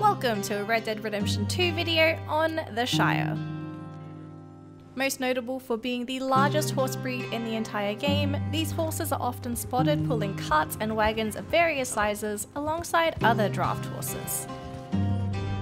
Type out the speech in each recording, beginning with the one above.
Welcome to a Red Dead Redemption 2 video on the Shire. Most notable for being the largest horse breed in the entire game, these horses are often spotted pulling carts and wagons of various sizes alongside other draft horses.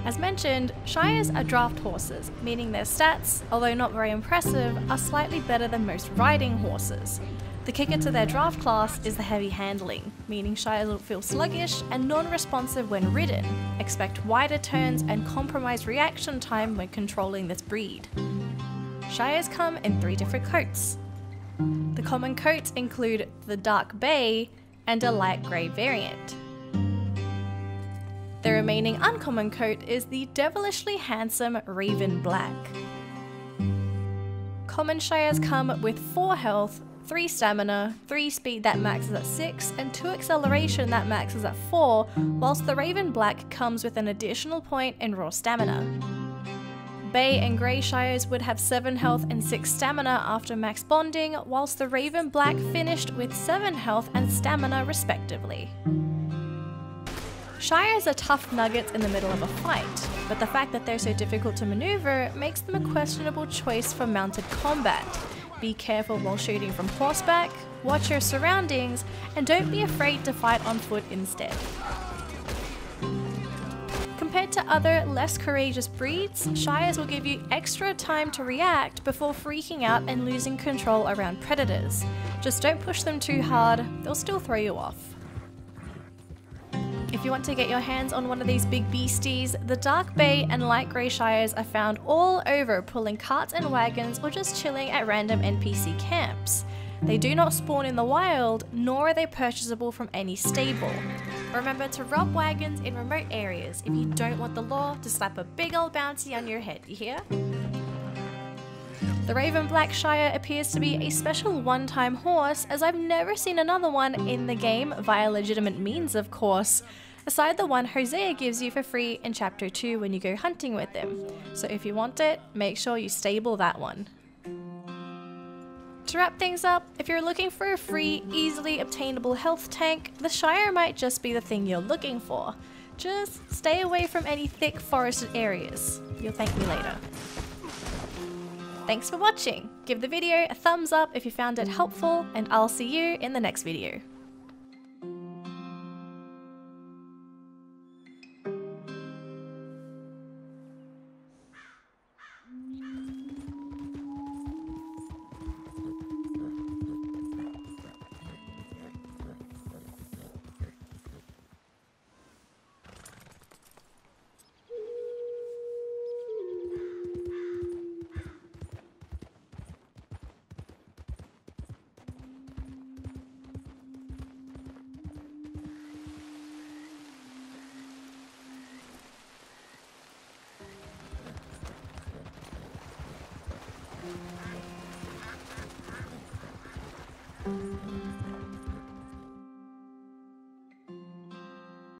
As mentioned, Shires are draft horses, meaning their stats, although not very impressive, are slightly better than most riding horses, the kicker to their draft class is the heavy handling, meaning Shires will feel sluggish and non-responsive when ridden, expect wider turns and compromised reaction time when controlling this breed. Shires come in three different coats. The common coats include the dark bay and a light grey variant. The remaining uncommon coat is the devilishly handsome Raven Black. Common Shires come with 4 health, 3 stamina, 3 speed that maxes at 6, and 2 acceleration that maxes at 4, whilst the Raven Black comes with an additional point in raw stamina. Bay and Grey Shires would have 7 health and 6 stamina after max bonding, whilst the Raven Black finished with 7 health and stamina respectively. Shires are tough nuggets in the middle of a fight, but the fact that they're so difficult to maneuver makes them a questionable choice for mounted combat, be careful while shooting from horseback, watch your surroundings, and don't be afraid to fight on foot instead. Compared to other, less courageous breeds, Shires will give you extra time to react before freaking out and losing control around predators. Just don't push them too hard, they'll still throw you off. If you want to get your hands on one of these big beasties, the Dark Bay and Light Grey Shires are found all over pulling carts and wagons or just chilling at random NPC camps. They do not spawn in the wild, nor are they purchasable from any stable. Remember to rob wagons in remote areas if you don't want the law to slap a big old bounty on your head, you hear? The Raven Black Shire appears to be a special one-time horse as I've never seen another one in the game via legitimate means of course, aside the one Hosea gives you for free in chapter 2 when you go hunting with him. So if you want it, make sure you stable that one. To wrap things up, if you're looking for a free, easily obtainable health tank, the Shire might just be the thing you're looking for. Just stay away from any thick forested areas. You'll thank me later. Thanks for watching! Give the video a thumbs up if you found it helpful, and I'll see you in the next video.